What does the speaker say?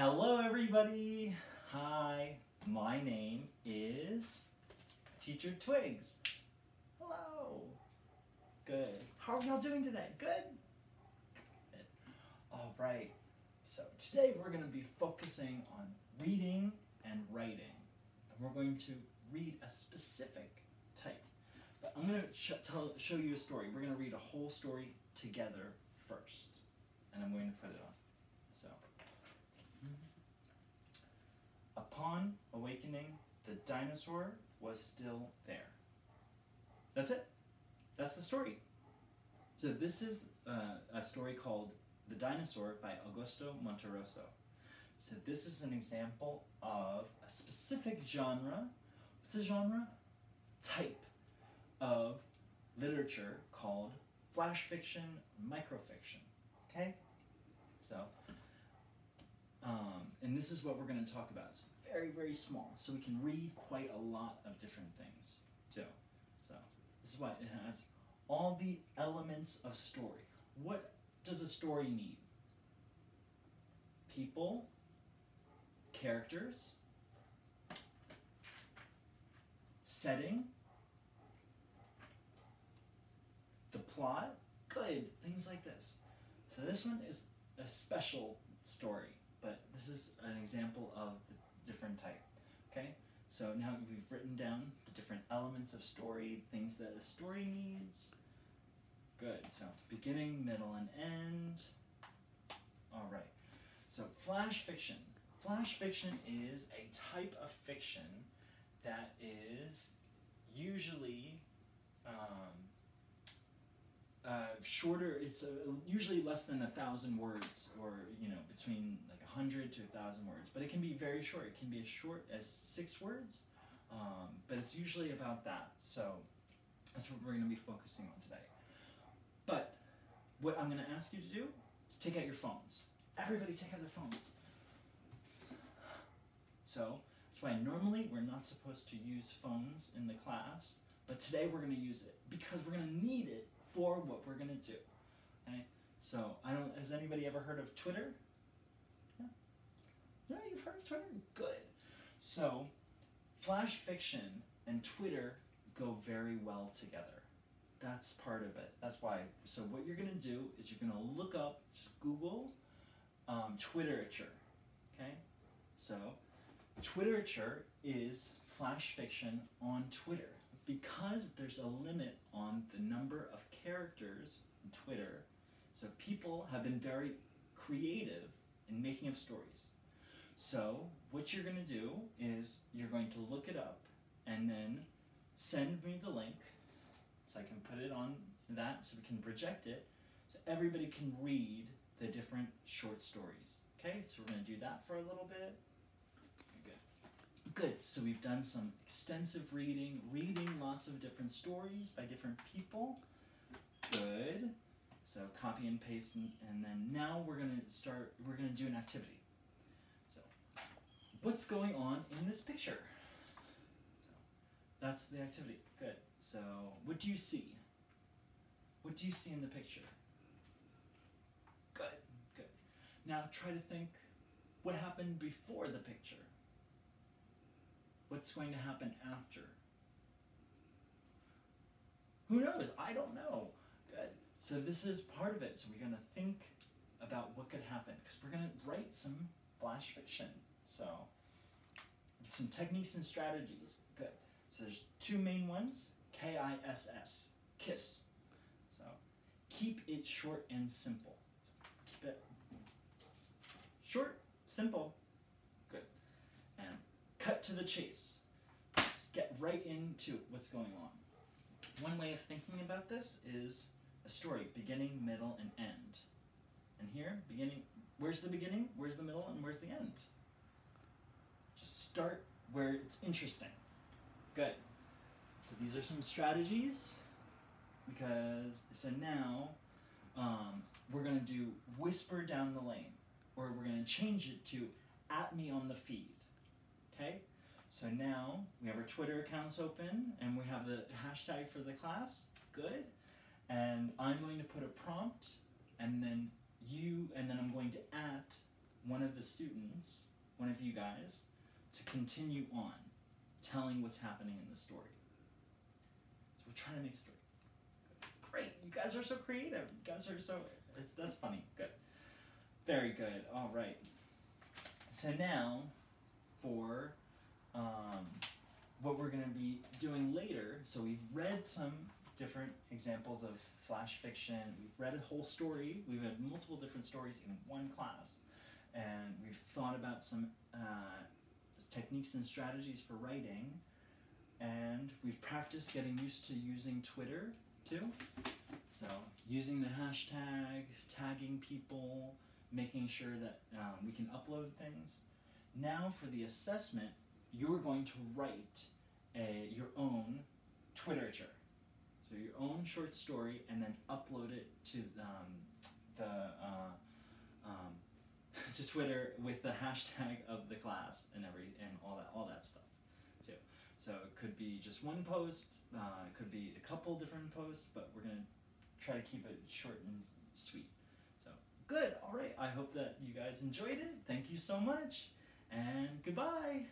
Hello, everybody. Hi, my name is Teacher Twigs. Hello. Good. How are y'all doing today? Good? Good. All right. So today we're going to be focusing on reading and writing. And we're going to read a specific type. But I'm going to sh tell, show you a story. We're going to read a whole story together first. And I'm going to put it on. So. Upon awakening, the dinosaur was still there. That's it. That's the story. So this is uh, a story called The Dinosaur by Augusto Monterroso. So this is an example of a specific genre. What's a genre? Type of literature called flash fiction, microfiction. Okay? So um, and this is what we're going to talk about. It's very, very small, so we can read quite a lot of different things too. So this is why it has all the elements of story. What does a story need? People, characters, setting, the plot, good, things like this. So this one is a special story but this is an example of the different type. Okay, so now we've written down the different elements of story, things that a story needs. Good, so beginning, middle, and end. All right, so flash fiction. Flash fiction is a type of fiction that is usually um, uh, shorter. It's uh, usually less than a thousand words, or you know, between like a hundred to a thousand words. But it can be very short. It can be as short as six words, um, but it's usually about that. So that's what we're going to be focusing on today. But what I'm going to ask you to do is take out your phones. Everybody, take out their phones. So that's why normally we're not supposed to use phones in the class, but today we're going to use it because we're going to need it for what we're going to do. Okay? So, I don't. Has anybody ever heard of Twitter? Yeah. Yeah, you've heard of Twitter. Good. So, flash fiction and Twitter go very well together. That's part of it. That's why. So, what you're going to do is you're going to look up, just Google um, Twitterature. Okay. So, Twitterature is flash fiction on Twitter because there's a limit on the number of characters in Twitter, so people have been very creative in making up stories. So what you're going to do is you're going to look it up and then send me the link so I can put it on that so we can project it so everybody can read the different short stories. Okay, so we're going to do that for a little bit. Good. Good. So we've done some extensive reading, reading lots of different stories by different people. Good. So copy and paste, and, and then now we're going to start, we're going to do an activity. So what's going on in this picture? So that's the activity. Good. So what do you see? What do you see in the picture? Good, good. Now try to think what happened before the picture. What's going to happen after? Who knows? I don't know. So this is part of it. So we're going to think about what could happen because we're going to write some flash fiction. So some techniques and strategies. Good. So there's two main ones. K-I-S-S. KISS. So keep it short and simple. So keep it short, simple. Good. And cut to the chase. Get right into what's going on. One way of thinking about this is a story, beginning, middle, and end. And here, beginning, where's the beginning, where's the middle, and where's the end? Just start where it's interesting. Good. So these are some strategies because, so now um, we're going to do whisper down the lane or we're going to change it to at me on the feed. Okay? So now we have our Twitter accounts open and we have the hashtag for the class. Good. And I'm going to put a prompt and then you, and then I'm going to at one of the students, one of you guys, to continue on telling what's happening in the story. So we're trying to make a story. Great, you guys are so creative. You guys are so. That's funny. Good. Very good. All right. So now, for um, what we're going to be doing later, so we've read some different examples of flash fiction. We've read a whole story. We've had multiple different stories in one class, and we've thought about some uh, techniques and strategies for writing. And we've practiced getting used to using Twitter too. So using the hashtag, tagging people, making sure that um, we can upload things. Now for the assessment, you're going to write a, your own Twitterature. So your own short story and then upload it to um, the uh, um, to Twitter with the hashtag of the class and every and all that all that stuff too. So it could be just one post, uh, it could be a couple different posts, but we're gonna try to keep it short and sweet. So good, all right. I hope that you guys enjoyed it. Thank you so much, and goodbye.